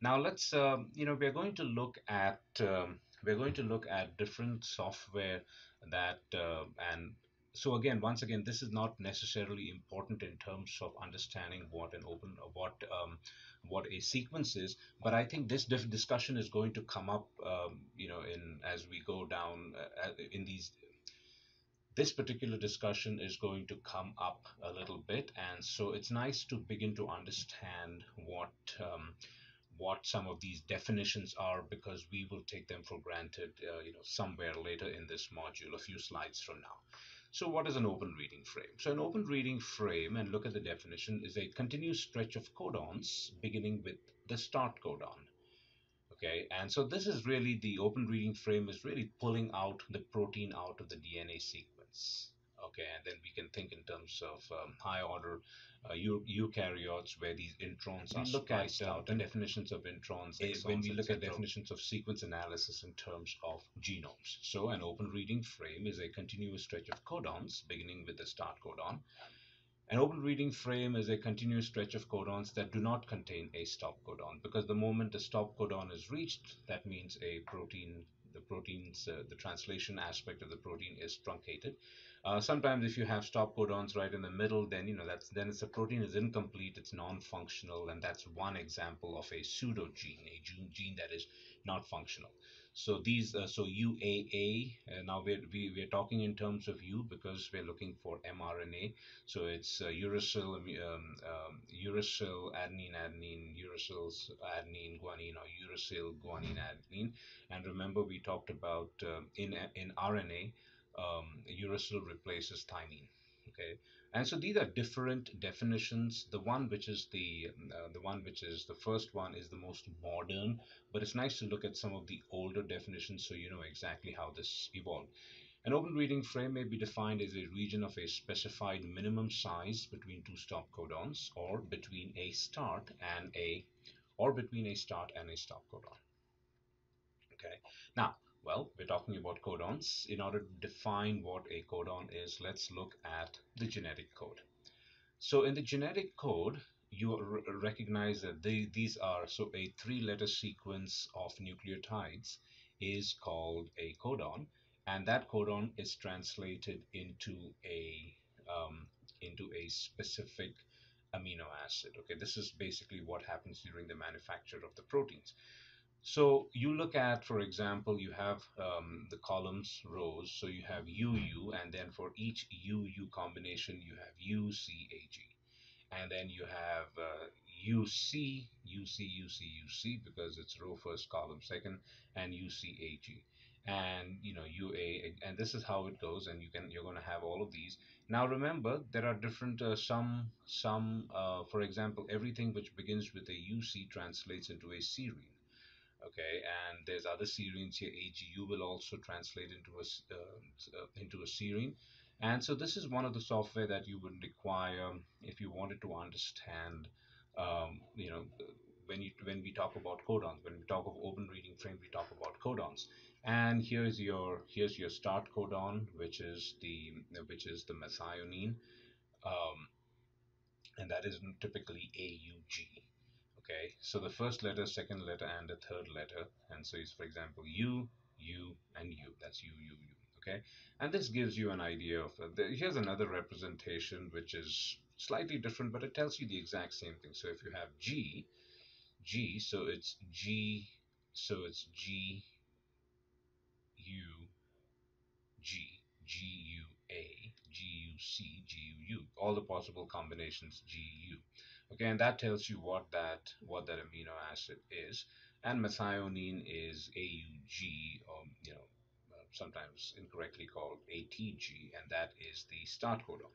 Now let's, um, you know, we're going to look at um, we're going to look at different software that uh, and so again, once again, this is not necessarily important in terms of understanding what an open what um, what a sequence is, but I think this discussion is going to come up, um, you know, in as we go down uh, uh, in these this particular discussion is going to come up a little bit and so it's nice to begin to understand what um, what some of these definitions are because we will take them for granted uh, you know somewhere later in this module a few slides from now. So what is an open reading frame? So an open reading frame and look at the definition is a continuous stretch of codons beginning with the start codon. Okay and so this is really the open reading frame is really pulling out the protein out of the DNA sequence okay and then we can think in terms of um, high order uh, eukaryotes where these introns are look at uh, out. The definitions of introns when we look at definitions of sequence analysis in terms of genomes. So an open reading frame is a continuous stretch of codons beginning with the start codon. An open reading frame is a continuous stretch of codons that do not contain a stop codon because the moment a stop codon is reached, that means a protein, the protein's, uh, the translation aspect of the protein is truncated. Uh, sometimes if you have stop codons right in the middle, then you know that's then it's a protein is incomplete, it's non-functional, and that's one example of a pseudogene, a gene that is not functional. So these, uh, so UAA, uh, now we're, we, we're talking in terms of U because we're looking for mRNA. So it's uh, uracil, um, um, uracil, adenine, adenine, uracil, adenine, guanine, or uracil, guanine, adenine. And remember we talked about um, in, in RNA, um, uracil replaces thymine okay? And so these are different definitions. The one which is the uh, the one which is the first one is the most modern but it's nice to look at some of the older definitions so you know exactly how this evolved. An open reading frame may be defined as a region of a specified minimum size between two stop codons or between a start and a or between a start and a stop codon. Okay? Now well, we're talking about codons. In order to define what a codon is, let's look at the genetic code. So in the genetic code, you recognize that they, these are, so a three-letter sequence of nucleotides is called a codon, and that codon is translated into a um, into a specific amino acid. Okay, this is basically what happens during the manufacture of the proteins. So you look at, for example, you have um, the columns rows. So you have UU, and then for each UU combination, you have UCAG. And then you have uh, UC, UC, UC, UC, because it's row first, column second, and UCAG. And you know UA, and this is how it goes. And you can you're going to have all of these. Now remember, there are different uh, some some. Uh, for example, everything which begins with a UC translates into a serine okay? And there's other serines here AGU will also translate into a uh, uh, into a serine and so this is one of the software that you would require if you wanted to understand um, you know when you when we talk about codons when we talk of open reading frame we talk about codons. And here's your here's your start codon which is the which is the methionine um, and that is typically AUG okay so the first letter second letter and the third letter and so it's for example u u and u that's u u u okay? And this gives you an idea of uh, the, here's another representation which is slightly different but it tells you the exact same thing. So if you have g g so it's g so it's g u g g u a g u c g u u all the possible combinations g u okay and that tells you what that what that amino acid is. And methionine is AUG or you know sometimes incorrectly called ATG and that is the start codon.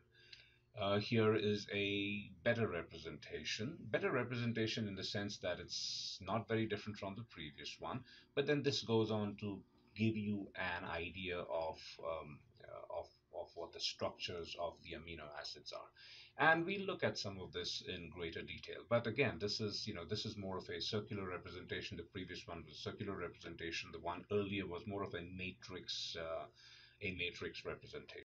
Uh, here is a better representation. Better representation in the sense that it's not very different from the previous one but then this goes on to give you an idea of um, uh, of of what the structures of the amino acids are. And we'll look at some of this in greater detail. But again this is you know this is more of a circular representation. The previous one was circular representation. The one earlier was more of a matrix uh, a matrix representation